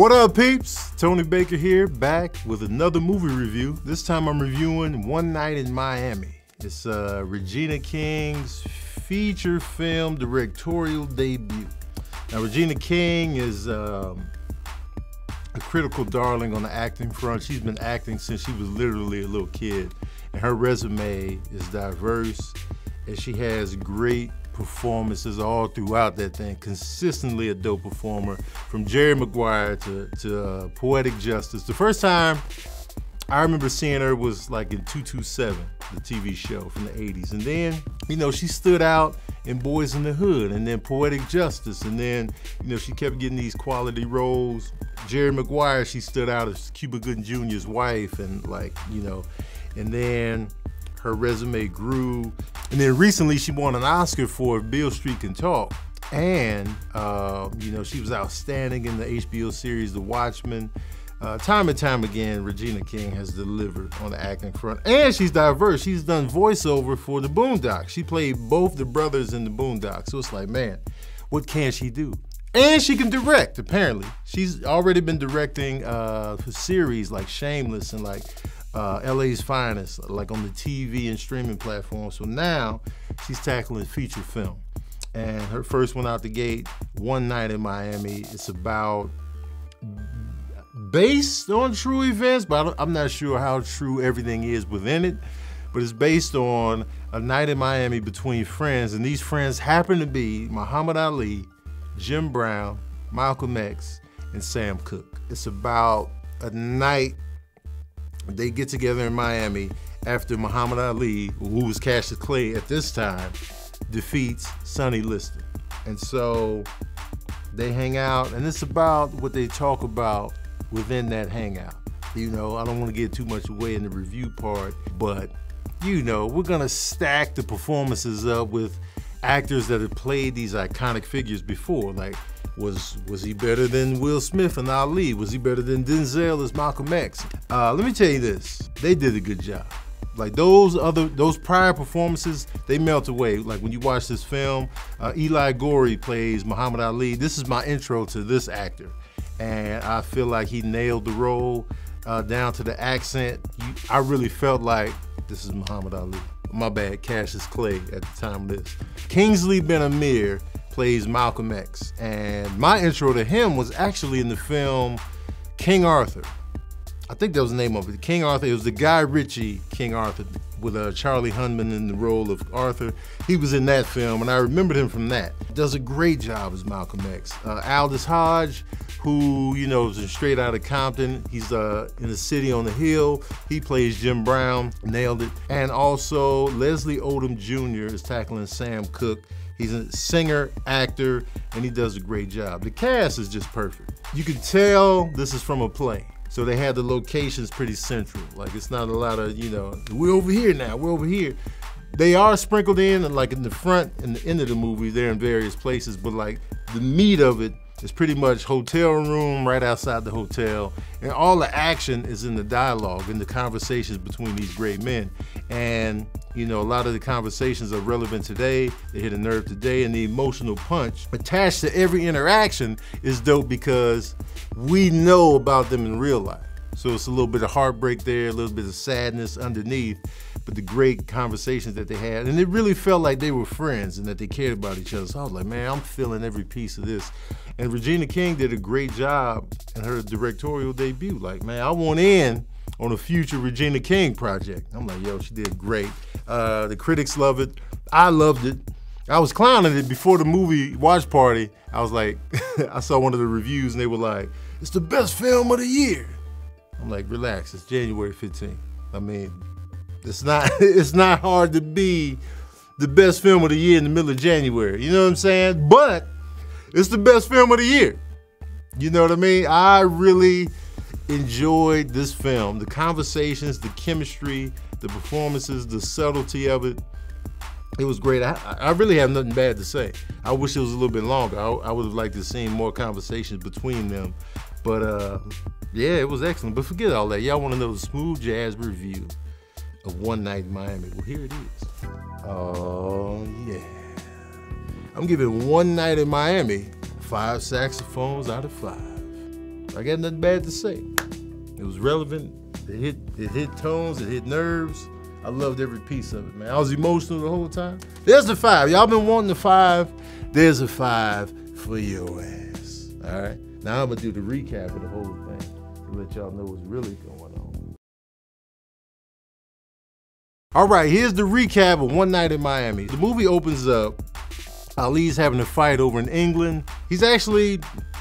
What up, peeps? Tony Baker here, back with another movie review. This time I'm reviewing One Night in Miami. It's uh, Regina King's feature film directorial debut. Now, Regina King is um, a critical darling on the acting front. She's been acting since she was literally a little kid, and her resume is diverse, and she has great performances all throughout that thing. Consistently a dope performer, from Jerry Maguire to, to uh, Poetic Justice. The first time I remember seeing her was like in 227, the TV show from the 80s. And then, you know, she stood out in Boys in the Hood and then Poetic Justice. And then, you know, she kept getting these quality roles. Jerry Maguire, she stood out as Cuba Gooding Jr.'s wife and like, you know, and then her resume grew. And then recently she won an Oscar for Beale Street Can Talk. And, uh, you know, she was outstanding in the HBO series The Watchmen. Uh, time and time again, Regina King has delivered on the acting front. And she's diverse. She's done voiceover for the Boondocks. She played both the brothers in the Boondocks. So it's like, man, what can she do? And she can direct, apparently. She's already been directing uh, for series like Shameless and like uh, LA's Finest, like on the TV and streaming platforms. So now she's tackling feature film. And her first one out the gate, One Night in Miami. It's about based on true events, but I'm not sure how true everything is within it. But it's based on a night in Miami between friends, and these friends happen to be Muhammad Ali, Jim Brown, Malcolm X, and Sam Cooke. It's about a night they get together in Miami after Muhammad Ali, who was Cassius Clay at this time, defeats Sonny Liston. And so they hang out, and it's about what they talk about within that hangout. You know, I don't want to get too much away in the review part, but you know, we're gonna stack the performances up with actors that have played these iconic figures before. Like, was was he better than Will Smith and Ali? Was he better than Denzel as Malcolm X? Uh, let me tell you this: they did a good job. Like those other, those prior performances, they melt away. Like when you watch this film, uh, Eli Goree plays Muhammad Ali. This is my intro to this actor and I feel like he nailed the role uh, down to the accent. You, I really felt like this is Muhammad Ali. My bad, Cassius Clay at the time of this. Kingsley Ben-Adir plays Malcolm X, and my intro to him was actually in the film King Arthur. I think that was the name of it. King Arthur. It was the Guy Ritchie King Arthur with uh, Charlie Hunnam in the role of Arthur. He was in that film, and I remembered him from that. Does a great job as Malcolm X. Uh, Aldis Hodge who you know is straight out of Compton. He's uh, in the city on the hill. He plays Jim Brown, nailed it. And also Leslie Odom Jr. is tackling Sam Cooke. He's a singer, actor, and he does a great job. The cast is just perfect. You can tell this is from a play. So they had the locations pretty central. Like it's not a lot of, you know, we're over here now, we're over here. They are sprinkled in, like in the front and the end of the movie, they're in various places, but like the meat of it it's pretty much hotel room right outside the hotel. And all the action is in the dialogue and the conversations between these great men. And, you know, a lot of the conversations are relevant today. They hit a nerve today. And the emotional punch attached to every interaction is dope because we know about them in real life. So it's a little bit of heartbreak there, a little bit of sadness underneath, but the great conversations that they had. And it really felt like they were friends and that they cared about each other. So I was like, man, I'm feeling every piece of this. And Regina King did a great job in her directorial debut. Like, man, I want in on a future Regina King project. I'm like, yo, she did great. Uh, the critics love it. I loved it. I was clowning it before the movie watch party. I was like, I saw one of the reviews and they were like, it's the best film of the year. I'm like, relax, it's January 15th. I mean, it's not it's not hard to be the best film of the year in the middle of January. You know what I'm saying? But it's the best film of the year. You know what I mean? I really enjoyed this film. The conversations, the chemistry, the performances, the subtlety of it. It was great. I, I really have nothing bad to say. I wish it was a little bit longer. I, I would have liked to see more conversations between them. But uh, yeah, it was excellent. But forget all that. Y'all want to know the smooth jazz review of One Night in Miami? Well, here it is. Oh, yeah. I'm giving One Night in Miami five saxophones out of five. I got nothing bad to say. It was relevant. It hit it hit tones, it hit nerves. I loved every piece of it, man. I was emotional the whole time. There's the five. Y'all been wanting the five. There's a five for your ass. All right. Now I'm gonna do the recap of the whole thing to let y'all know what's really going on. All right, here's the recap of One Night in Miami. The movie opens up. Ali's having a fight over in England. He's actually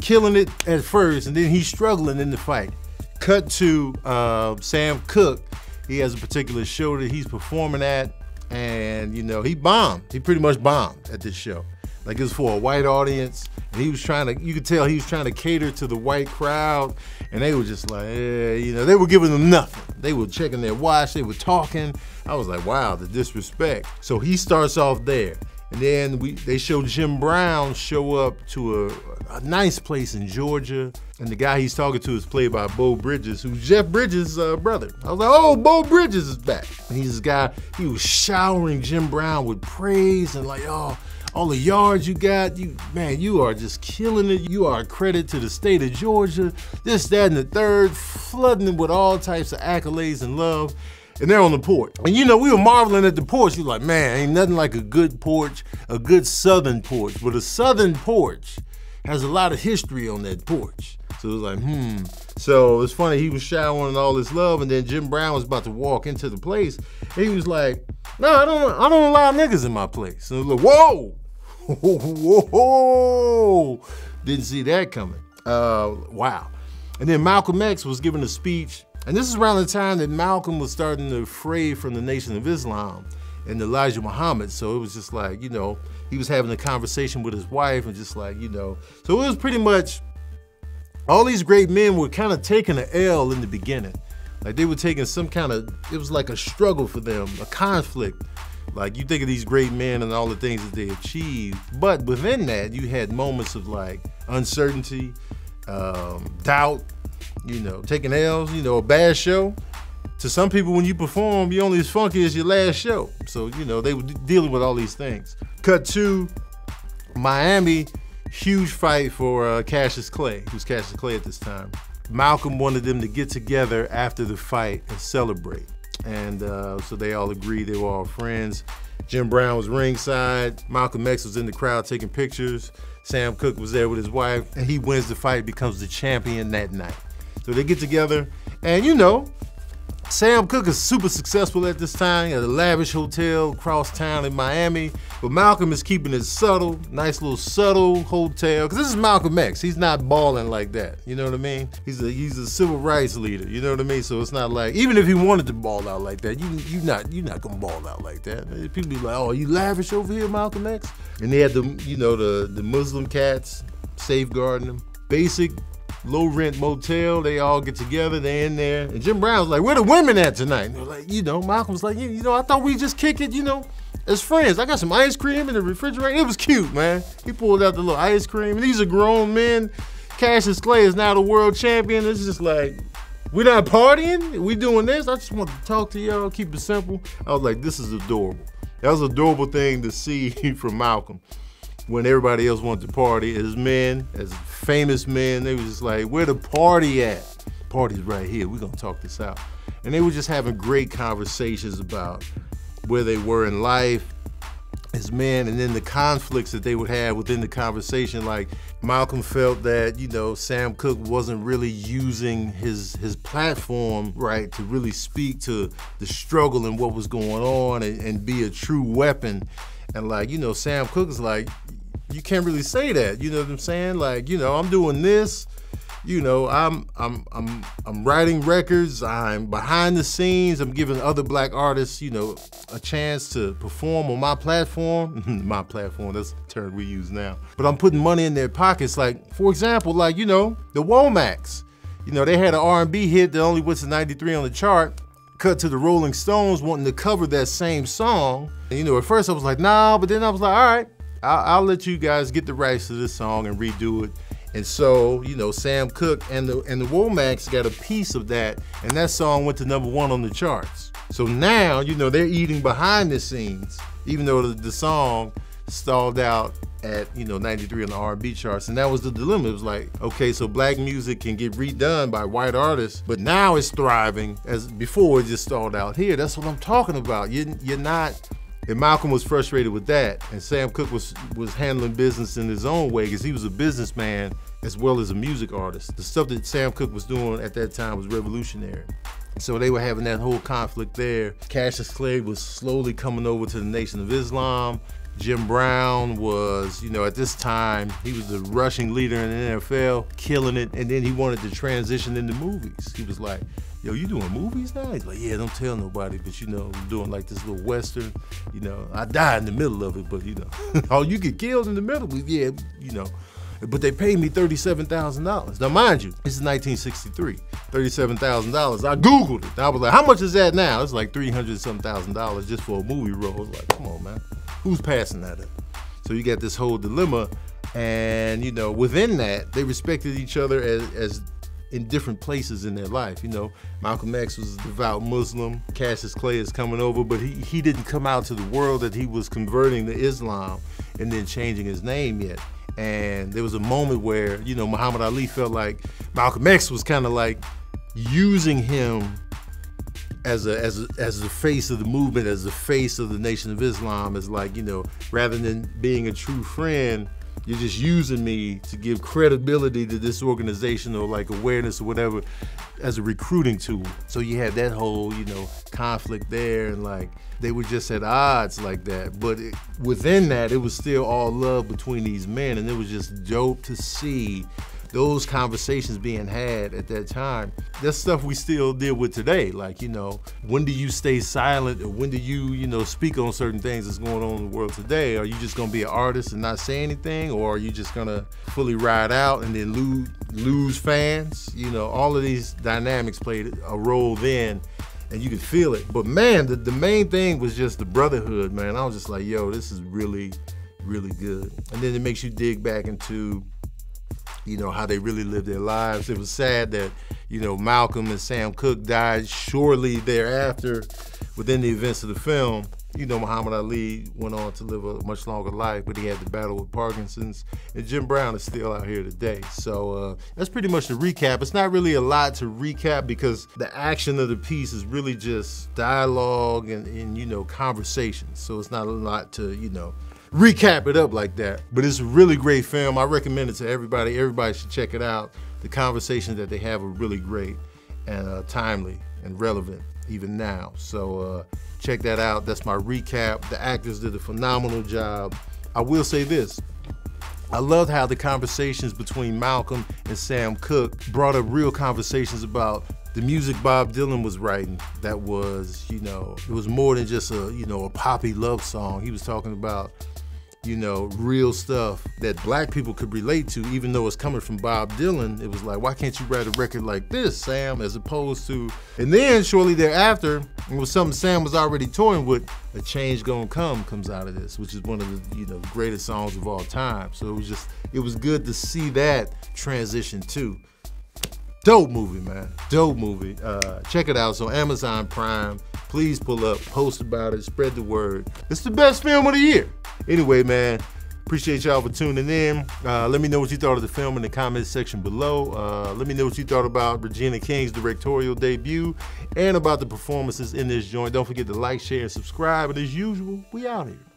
killing it at first, and then he's struggling in the fight. Cut to uh, Sam Cooke. He has a particular show that he's performing at, and you know he bombed. He pretty much bombed at this show. Like it was for a white audience, and he was trying to. You could tell he was trying to cater to the white crowd, and they were just like, eh, you know, they were giving him nothing. They were checking their watch. They were talking. I was like, wow, the disrespect. So he starts off there. And then we they show Jim Brown show up to a, a, nice place in Georgia, and the guy he's talking to is played by Beau Bridges, who's Jeff Bridges' uh, brother. I was like, oh, Beau Bridges is back. And he's this guy, he was showering Jim Brown with praise and like, oh, all the yards you got, you man, you are just killing it. You are a credit to the state of Georgia. This, that, and the third, flooding it with all types of accolades and love and they're on the porch. And you know, we were marveling at the porch. You're like, man, ain't nothing like a good porch, a good southern porch. But a southern porch has a lot of history on that porch. So it was like, hmm. So it's funny, he was showering all this love, and then Jim Brown was about to walk into the place, and he was like, no, I don't I don't allow niggas in my place. And I was like, whoa, whoa. Didn't see that coming. Uh, wow. And then Malcolm X was giving a speech and this is around the time that Malcolm was starting to fray from the Nation of Islam and Elijah Muhammad. So it was just like, you know, he was having a conversation with his wife and just like, you know, so it was pretty much all these great men were kind of taking an L in the beginning. Like they were taking some kind of, it was like a struggle for them, a conflict. Like you think of these great men and all the things that they achieved, but within that, you had moments of like uncertainty, um, doubt, you know, taking L's, you know, a bad show. To some people, when you perform, you're only as funky as your last show. So, you know, they were dealing with all these things. Cut to Miami, huge fight for uh, Cassius Clay, who's Cassius Clay at this time. Malcolm wanted them to get together after the fight and celebrate. And uh, so they all agreed, they were all friends. Jim Brown was ringside. Malcolm X was in the crowd taking pictures. Sam Cooke was there with his wife, and he wins the fight, becomes the champion that night. So they get together, and you know, Sam Cooke is super successful at this time at a lavish hotel across town in Miami, but Malcolm is keeping it subtle, nice little subtle hotel. Cause this is Malcolm X. He's not balling like that. You know what I mean? He's a he's a civil rights leader. You know what I mean? So it's not like even if he wanted to ball out like that, you you not you not gonna ball out like that. People be like, oh, you lavish over here, Malcolm X. And they had the you know the the Muslim cats safeguarding them. Basic low rent motel. They all get together. They in there. And Jim Brown's like, where the women at tonight? And they're like, you know, Malcolm's like, you know, I thought we just kick it, you know, as friends. I got some ice cream in the refrigerator. It was cute, man. He pulled out the little ice cream. And these are grown men. Cassius Clay is now the world champion. It's just like, we're not partying. We doing this. I just want to talk to y'all, keep it simple. I was like, this is adorable. That was an adorable thing to see from Malcolm when everybody else wanted to party as men, as famous men, they was just like, where the party at? Party's right here, we're gonna talk this out. And they were just having great conversations about where they were in life as men and then the conflicts that they would have within the conversation. Like Malcolm felt that, you know, Sam Cooke wasn't really using his his platform right to really speak to the struggle and what was going on and, and be a true weapon. And like, you know, Sam Cooke is like, you can't really say that. You know what I'm saying? Like, you know, I'm doing this. You know, I'm I'm I'm I'm writing records. I'm behind the scenes. I'm giving other black artists, you know, a chance to perform on my platform. my platform. That's the term we use now. But I'm putting money in their pockets. Like, for example, like you know, the Womacks. You know, they had an R&B hit that only went to 93 on the chart cut to the Rolling Stones wanting to cover that same song. And, you know, at first I was like, nah, but then I was like, all right, I'll, I'll, let you guys get the rights to this song and redo it. And so, you know, Sam Cooke and the and the Womacks got a piece of that, and that song went to number one on the charts. So now, you know, they're eating behind the scenes, even though the, the song stalled out at you know 93 on the R&B charts, and that was the dilemma. It was like, okay, so black music can get redone by white artists, but now it's thriving as before it just stalled out here. That's what I'm talking about. You, you're not. And Malcolm was frustrated with that, and Sam Cooke was was handling business in his own way because he was a businessman as well as a music artist. The stuff that Sam Cooke was doing at that time was revolutionary. So they were having that whole conflict there. Cassius Clay was slowly coming over to the Nation of Islam. Jim Brown was, you know, at this time, he was the rushing leader in the NFL, killing it, and then he wanted to transition into movies. He was like, yo, you doing movies now? He's like, yeah, don't tell nobody, but you know, I'm doing like this little Western, you know, I died in the middle of it, but you know, oh, you get killed in the middle, yeah, you know, but they paid me $37,000. Now, mind you, this is 1963. $37,000. I Googled it. I was like, how much is that now? It's like 300 some thousand dollars just for a movie role. I was like, come on, man. Who's passing that up? So you got this whole dilemma. And, you know, within that, they respected each other as, as in different places in their life. You know, Malcolm X was a devout Muslim. Cassius Clay is coming over, but he, he didn't come out to the world that he was converting to Islam and then changing his name yet. And there was a moment where, you know, Muhammad Ali felt like Malcolm X was kind of like using him as a as a, as the face of the movement, as the face of the Nation of Islam, as like you know, rather than being a true friend, you're just using me to give credibility to this organization or like awareness or whatever as a recruiting tool. So you had that whole, you know, conflict there and like they were just at odds like that. But it, within that, it was still all love between these men and it was just dope to see those conversations being had at that time, that's stuff we still deal with today. Like, you know, when do you stay silent or when do you, you know, speak on certain things that's going on in the world today? Are you just gonna be an artist and not say anything? Or are you just gonna fully ride out and then lose lose fans? You know, all of these dynamics played a role then and you could feel it. But man, the, the main thing was just the brotherhood, man. I was just like, yo, this is really, really good. And then it makes you dig back into you know, how they really lived their lives. It was sad that, you know, Malcolm and Sam Cooke died shortly thereafter within the events of the film. You know, Muhammad Ali went on to live a much longer life, but he had the battle with Parkinson's, and Jim Brown is still out here today. So uh, that's pretty much the recap. It's not really a lot to recap because the action of the piece is really just dialogue and, and you know, conversations. So it's not a lot to, you know, recap it up like that. But it's a really great film. I recommend it to everybody. Everybody should check it out. The conversations that they have are really great and uh, timely and relevant even now. So uh, check that out. That's my recap. The actors did a phenomenal job. I will say this. I loved how the conversations between Malcolm and Sam Cooke brought up real conversations about the music Bob Dylan was writing that was, you know, it was more than just a, you know, a poppy love song. He was talking about you know, real stuff that black people could relate to, even though it's coming from Bob Dylan. It was like, why can't you write a record like this, Sam, as opposed to, and then shortly thereafter, it was something Sam was already touring with, A Change Gonna Come comes out of this, which is one of the, you know, greatest songs of all time. So it was just, it was good to see that transition too. Dope movie, man. Dope movie. Uh, check it out. So Amazon Prime. Please pull up, post about it, spread the word. It's the best film of the year. Anyway, man, appreciate y'all for tuning in. Uh, let me know what you thought of the film in the comments section below. Uh, let me know what you thought about Regina King's directorial debut and about the performances in this joint. Don't forget to like, share, and subscribe. And as usual, we out here.